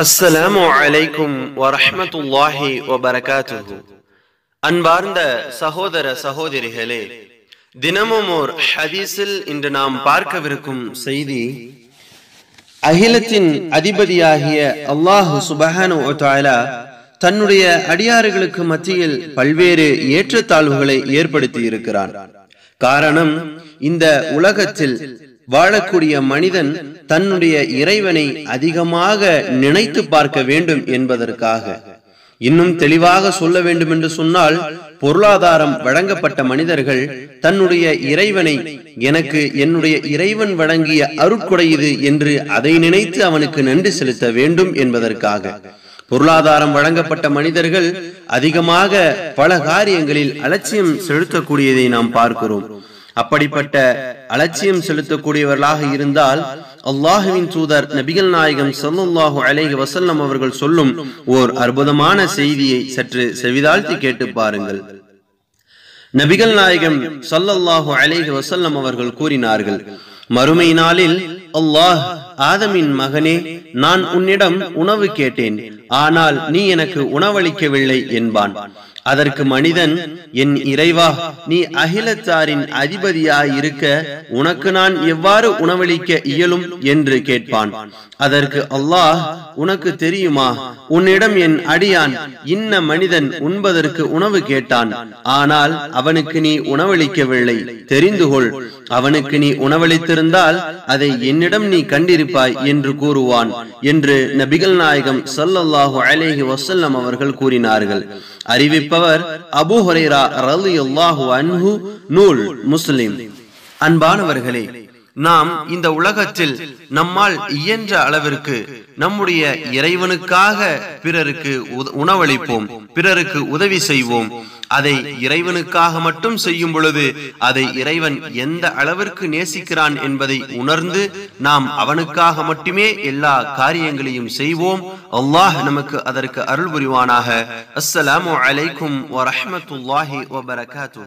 அஸ்ஸலாமு அலைக்கும் வரஹ்மத்துல்லாஹி வபரகாத்துஹு. அன்பார்ந்த சகோதர சகோதரிகளே தினமும் ஓர் ஹதீஸில் இன்று நாம் பார்க்கவிருக்கும் செய்தி அகிலத்தின் அதிபதியாகிய அல்லாஹு சுபஹானு தன்னுடைய அடியாறுகளுக்கு மத்தியில் பல்வேறு ஏற்றத்தாழ்வுகளை ஏற்படுத்தி இருக்கிறான் காரணம் இந்த உலகத்தில் வாழக்கூடிய மனிதன் தன்னுடைய இறைவனை அதிகமாக நினைத்து பார்க்க வேண்டும் என்பதற்காக. இன்னும் தெளிவாக சொல்ல வேண்டும் என்று சொன்னால் பொருளாதாரம் வழங்கப்பட்ட மனிதர்கள் தன்னுடைய இறைவனை எனக்கு என்னுடைய இறைவன் வழங்கிய அருட்கொடை இது என்று அதை நினைத்து அவனுக்கு நன்றி செலுத்த வேண்டும் என்பதற்காக. பொருளாதாரம் வழங்கப்பட்ட மனிதர்கள் அதிகமாக பல காரியங்களில் அலட்சியம் செலுத்தக்கூடியதை நாம் பார்க்கிறோம். அப்படிப்பட்ட அலட்சியம் செலுத்தக்கூடியவர்களாக இருந்தால் அல்லாஹுவின் தூதர் நபிகள் நாயகம் சல்லுல்லாஹு அலைஹி வசல்லம் அவர்கள் சொல்லும் ஓர் அற்புதமான செய்தியை சற்று செவிதாழ்த்தி கேட்டு பாருங்கள். நபிகள் நாயகம் சல்லல்லாஹு அலைஹி வசல்லம் அவர்கள் கூறினார்கள் மறுமை நாளில் அல்லாஹ் ஆதமின் மகனே நான் உன்னிடம் உணவு கேட்டேன். ஆனால் நீ எனக்கு உணவளிக்கவில்லை என்பான். அதற்கு மனிதன் என் இறைவா நீ அகிலத்தாரின் அதிபதியாய் இருக்க உனக்கு நான் எவ்வாறு உணவளிக்க இயலும்? என்று கேட்பான். அதற்கு அல்லாஹ் உனக்கு தெரியுமா? உன்னிடம் என் அடியான் இன்ன மனிதன் உண்பதற்கு உணவு கேட்டான். ஆனால் அவனுக்கு நீ உணவளிக்கவில்லை. தெரிந்து கொள் அவனுக்கு நீ உணவளித்திருந்தால் அதை என்னிடம் நீ கண்டிருப்பாய் என்று கூறுவான் என்று நபிகள் நாயகம் சல்லல்லாஹு அலேஹி வசல்லம் அவர்கள் கூறினார்கள். அறிவிப்பவர் அபு ஹுரைரா ரலி அல்லாஹு அன்ஹு நூல் முஸ்லிம். அன்பானவர்களே நாம் இந்த உலகத்தில் நம்மால் இயன்ற அளவிற்கு நம்முடைய இறைவனுக்காக பிறருக்கு உணவளிப்போம் பிறருக்கு உதவி செய்வோம். அதை இறைவனுக்காக மட்டும் செய்யும் பொழுது அதை இறைவன் எந்த அளவிற்கு நேசிக்கிறான் என்பதை உணர்ந்து நாம் அவனுக்காக மட்டுமே எல்லா காரியங்களையும் செய்வோம். அல்லாஹ் நமக்கு அதற்கு அருள் புரிவானாக. அஸ்ஸலாமு அலைக்கும் வரஹமத்துல்லாஹி வபரகாத்து